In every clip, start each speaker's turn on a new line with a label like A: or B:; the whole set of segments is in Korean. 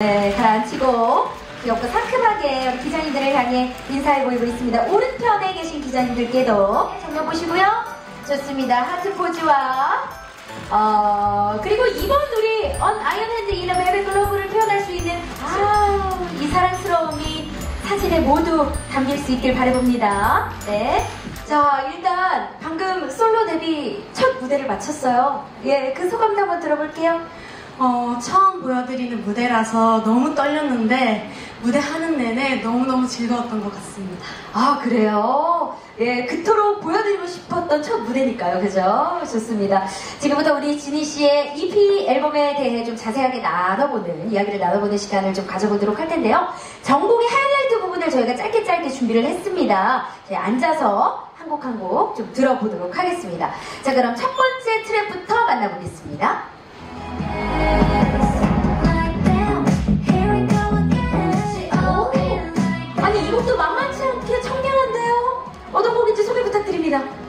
A: 네, 가라앉히고 귀엽고 상큼하게 우리 기자님들을 향해 인사해 보이고 있습니다. 오른편에 계신 기자님들께도 정면 보시고요. 좋습니다. 하트 포즈와 어, 그리고 이번 우리 An Iron Hand In A Velvet Glove를 표현할 수 있는 아, 이 사랑스러움이 사진에 모두 담길 수 있길 바라봅니다. 네. 자, 일단 방금 솔로 데뷔 첫 무대를 마쳤어요. 예, 그 소감도 한번 들어볼게요.
B: 어, 처음 보여드리는 무대라서 너무 떨렸는데 무대 하는 내내 너무너무 즐거웠던 것 같습니다.
A: 아, 그래요? 예, 그토록 보여드리고 싶었던 첫 무대니까요. 그죠? 좋습니다. 지금부터 우리 지니 씨의 EP 앨범에 대해 좀 자세하게 나눠보는, 이야기를 나눠보는 시간을 좀 가져보도록 할 텐데요. 전곡의 하이라이트 부분을 저희가 짧게 짧게 준비를 했습니다. 네, 앉아서 한 곡 한 곡 좀 들어보도록 하겠습니다. 자, 그럼 첫 번째 트랙부터 만나보겠습니다.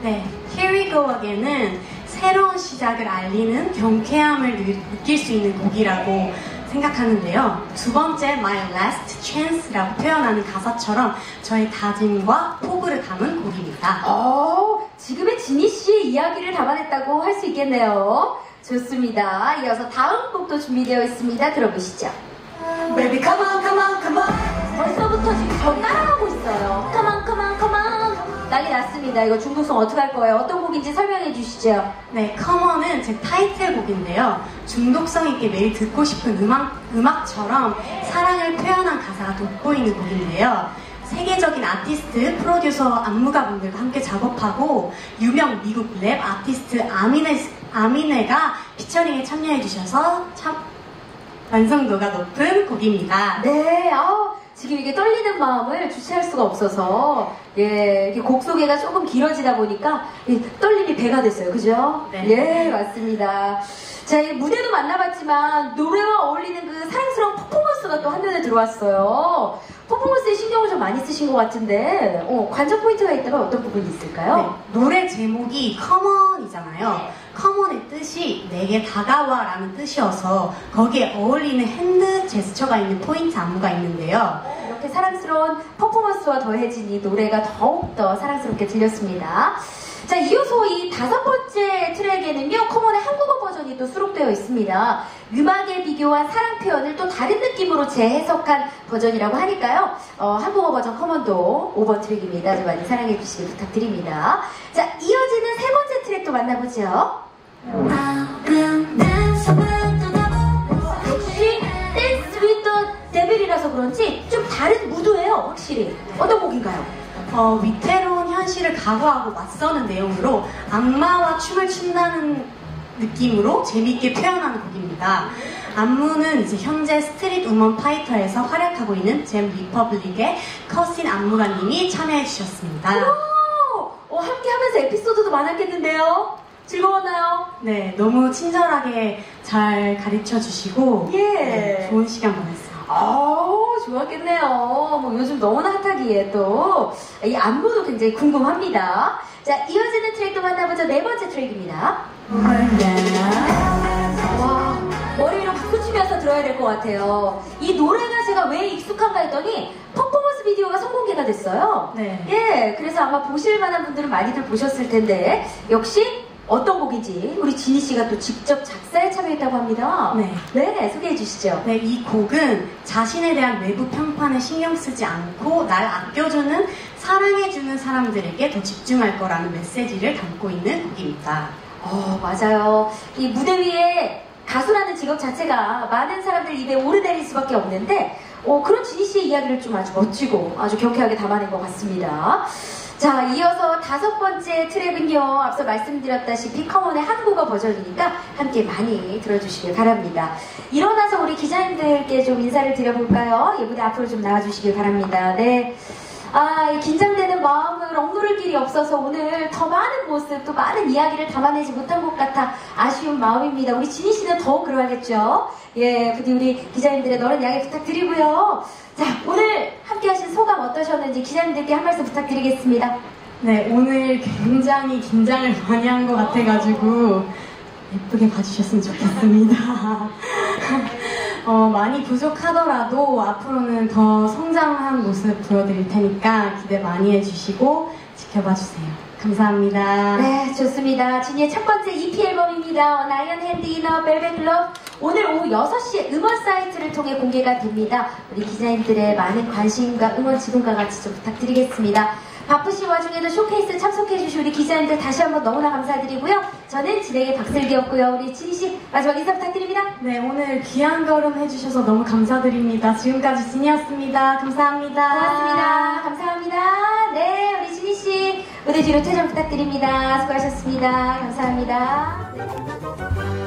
B: 네, Here We Go Again은 새로운 시작을 알리는 경쾌함을 느- 느낄 수 있는 곡이라고 생각하는데요. 두 번째 My Last Chance라고 표현하는 가사처럼 저의 다짐과 포부를 담은 곡입니다.
A: 어, 지금의 지니 씨의 이야기를 담아냈다고 할 수 있겠네요. 좋습니다. 이어서 다음 곡도 준비되어 있습니다. 들어보시죠.
B: Baby come on, come on, come on.
A: 벌써부터 지금 저 따라가고 났습니다. 이거 중독성 어떻게 할 거예요? 어떤 곡인지 설명해 주시죠.
B: 네, Comeon은 제 타이틀곡인데요. 중독성 있게 매일 듣고 싶은 음악, 음악처럼 사랑을 표현한 가사가 돋보이는 곡인데요. 세계적인 아티스트, 프로듀서, 안무가분들과 함께 작업하고 유명 미국 랩 아티스트 아미네, 아미네가 피처링에 참여해 주셔서 참 완성도가 높은 곡입니다.
A: 네, 아 지금 이게 떨리는 마음을 주체할 수가 없어서, 예, 이게 곡 소개가 조금 길어지다 보니까, 이 떨림이 배가 됐어요. 그죠?
B: 네.
A: 예, 맞습니다. 자, 이 무대도 만나봤지만, 노래와 어울리는 그 사랑스러운 퍼포먼스가 또 한눈에 들어왔어요. 퍼포먼스에 신경을 좀 많이 쓰신 것 같은데, 어, 관전 포인트가 있다면 어떤 부분이 있을까요?
B: 네, 노래 제목이 C'mon이잖아요. 뜻이 내게 다가와 라는 뜻이어서 거기에 어울리는 핸드 제스처가 있는 포인트 안무가 있는데요.
A: 이렇게 사랑스러운 퍼포먼스와 더해진 이 노래가 더욱더 사랑스럽게 들렸습니다. 자, 이어서 이 다섯 번째 트랙에는요, C'mon의 한국어 버전이 또 수록되어 있습니다. 음악에 비교한 사랑 표현을 또 다른 느낌으로 재해석한 버전이라고 하니까요, 어, 한국어 버전 C'mon도 5번 트랙입니다. 좀 많이 사랑해주시길 부탁드립니다. 자, 이어지는 세 번째 트랙도 만나보죠. 역시 Dance With The Devil이라서 그런지 좀 다른 무드예요, 확실히. 어떤 곡인가요?
B: 어, 위태로운 현실을 각오하고 맞서는 내용으로 악마와 춤을 춘다는 느낌으로 재미있게 표현하는 곡입니다. 안무는 이제 현재 스트릿 우먼 파이터에서 활약하고 있는 잼 리퍼블릭의 커스틴 안무가님이 참여해 주셨습니다.
A: 오! 어, 함께 하면서 에피소드도 많았겠는데요? 즐거웠나요?
B: 네, 너무 친절하게 잘 가르쳐 주시고
A: 예.
B: 네, 좋은 시간 보냈어요.
A: 아우, 좋았겠네요. 뭐 요즘 너무나 핫하기에 또 이 안무도 굉장히 궁금합니다. 자, 이어지는 트랙도 만나보죠. 네 번째 트랙입니다. 와, 머리를 바꾸치면서 들어야 될 것 같아요. 이 노래가 제가 왜 익숙한가 했더니 퍼포먼스 비디오가 선공개가 됐어요.
B: 네.
A: 예, 그래서 아마 보실 만한 분들은 많이들 보셨을 텐데 역시 어떤 곡인지 우리 지니 씨가 또 직접 작사에 참여했다고 합니다.
B: 네.
A: 네, 소개해 주시죠.
B: 네, 이 곡은 자신에 대한 외부 평판에 신경 쓰지 않고 날 아껴주는 사랑해주는 사람들에게 더 집중할 거라는 메시지를 담고 있는 곡입니다.
A: 어, 맞아요. 이 무대 위에 가수라는 직업 자체가 많은 사람들 입에 오르내릴 수밖에 없는데, 어, 그런 지니 씨의 이야기를 좀 아주 멋지고 아주 경쾌하게 담아낸 것 같습니다. 자, 이어서 다섯 번째 트랙은요, 앞서 말씀드렸다시피 커먼의 한국어 버전이니까 함께 많이 들어주시길 바랍니다. 일어나서 우리 기자님들께 좀 인사를 드려볼까요? 이 무대 앞으로 좀 나와주시길 바랍니다. 네. 아, 이 긴장되는 마음을 억누를 길이 없어서 오늘 더 많은 모습, 또 많은 이야기를 담아내지 못한 것 같아 아쉬운 마음입니다. 우리 지니 씨는 더욱 그러하겠죠? 예, 부디 우리 기자님들의 너른 양해 부탁드리고요. 자, 오늘 함께 하신 소감 어떠셨는지 기자님들께 한 말씀 부탁드리겠습니다.
B: 네, 오늘 굉장히 긴장을 많이 한 것 같아가지고 예쁘게 봐주셨으면 좋겠습니다. 어, 많이 부족하더라도 앞으로는 더 성장한 모습 보여드릴 테니까 기대 많이 해주시고 지켜봐 주세요. 감사합니다.
A: 네, 좋습니다. 지니의 첫 번째 EP 앨범입니다. An Iron Hand In A Velvet Glove. 오늘 오후 6시에 음원 사이트를 통해 공개가 됩니다. 우리 기자님들의 많은 관심과 응원 지금과 같이 좀 부탁드리겠습니다. 바쁘신 와중에도 쇼케이스 참석해주신 우리 기자님들 다시 한번 너무나 감사드리고요. 저는 진행의 박슬기였고요. 우리 진희 씨 마지막 인사 부탁드립니다.
B: 네, 오늘 귀한 걸음 해주셔서 너무 감사드립니다. 지금까지 진이었습니다. 감사합니다.
A: 고맙습니다. 감사합니다. 네, 우리 진희 씨 무대 뒤로 퇴장 부탁드립니다. 수고하셨습니다. 감사합니다. 네.